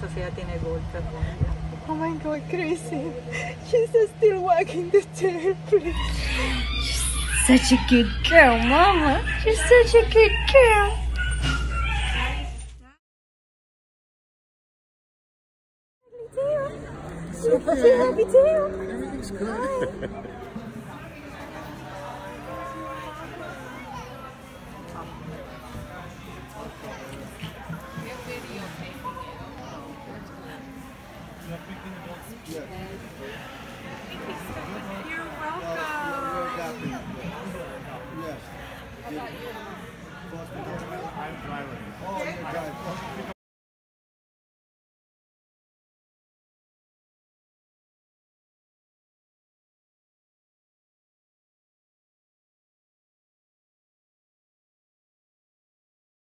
Society in a golf. Oh my god, crazy. She's still walking the tail, please. Such a good girl, Mama. You're such a good girl. Say happy tail. Everything's good. You're welcome. Yes.